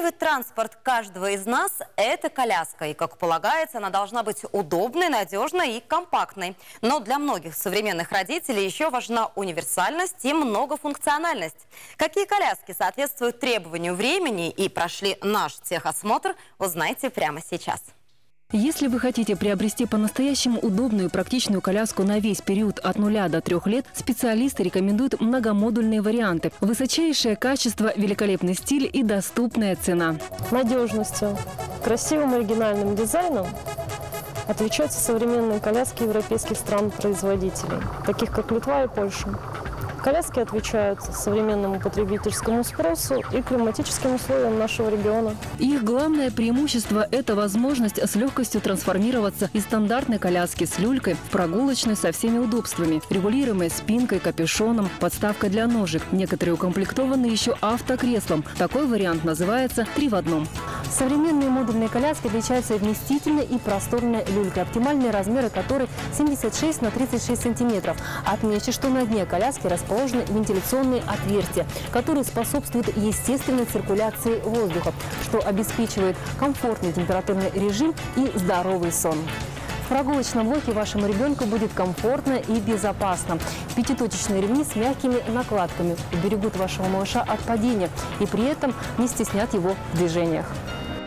Первый транспорт каждого из нас – это коляска. И, как полагается, она должна быть удобной, надежной и компактной. Но для многих современных родителей еще важна универсальность и многофункциональность. Какие коляски соответствуют требованию времени и прошли наш техосмотр, узнайте прямо сейчас. Если вы хотите приобрести по-настоящему удобную и практичную коляску на весь период от 0 до 3 лет, специалисты рекомендуют многомодульные варианты. Высочайшее качество, великолепный стиль и доступная цена. Надежностью, красивым оригинальным дизайном отличаются современные коляски европейских стран-производителей, таких как Литва и Польша. Коляски отвечают современному потребительскому спросу и климатическим условиям нашего региона. Их главное преимущество – это возможность с легкостью трансформироваться из стандартной коляски с люлькой в прогулочную со всеми удобствами, регулируемой спинкой, капюшоном, подставкой для ножек. Некоторые укомплектованы еще автокреслом. Такой вариант называется «три в одном». Современные модульные коляски отличаются вместительной и просторной люлькой, оптимальные размеры которой 76 на 36 сантиметров. Отмечу, что на дне коляски расположены вентиляционные отверстия, которые способствуют естественной циркуляции воздуха, что обеспечивает комфортный температурный режим и здоровый сон. В прогулочном блоке вашему ребенку будет комфортно и безопасно. Пятиточечные ремни с мягкими накладками уберегут вашего малыша от падения и при этом не стеснят его в движениях.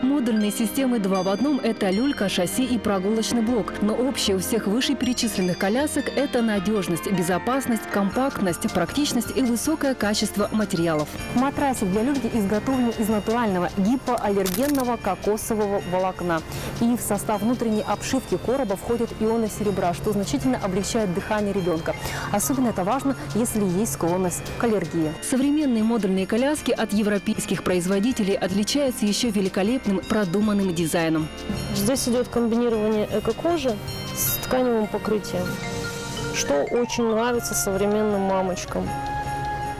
Модульные системы два в одном – это люлька, шасси и прогулочный блок. Но общее у всех вышеперечисленных колясок – это надежность, безопасность, компактность, практичность и высокое качество материалов. Матрасик для люльки изготовлен из натурального гипоаллергенного кокосового волокна. И в состав внутренней обшивки короба входят ионы серебра, что значительно облегчает дыхание ребенка. Особенно это важно, если есть склонность к аллергии. Современные модульные коляски от европейских производителей отличаются еще великолепным продуманным дизайном. Здесь идет комбинирование эко-кожи с тканевым покрытием, что очень нравится современным мамочкам.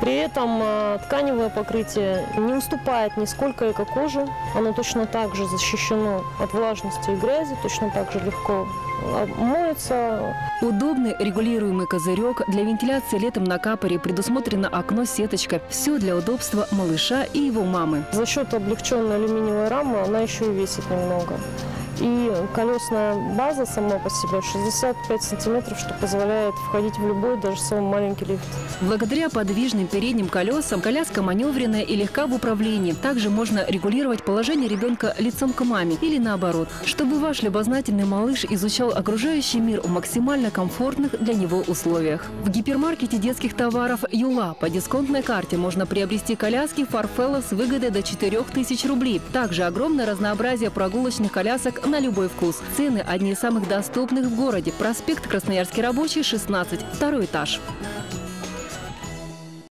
При этом э, тканевое покрытие не уступает нисколько эко-коже. Оно точно так же защищено от влажности и грязи, точно так же легко э, моется. Удобный регулируемый козырек. Для вентиляции летом на капоре предусмотрено окно-сеточка. Все для удобства малыша и его мамы. За счет облегченной алюминиевой рамы она еще и весит немного. И колесная база сама по себе 65 сантиметров, что позволяет входить в любой, даже самый маленький лифт. Благодаря подвижным передним колесам коляска маневренная и легка в управлении. Также можно регулировать положение ребенка лицом к маме или наоборот, чтобы ваш любознательный малыш изучал окружающий мир в максимально комфортных для него условиях. В гипермаркете детских товаров «Юла» по дисконтной карте можно приобрести коляски Farfella с выгодой до 4000 рублей. Также огромное разнообразие прогулочных колясок на любой вкус. Цены одни из самых доступных в городе. Проспект Красноярский рабочий, 16, второй этаж.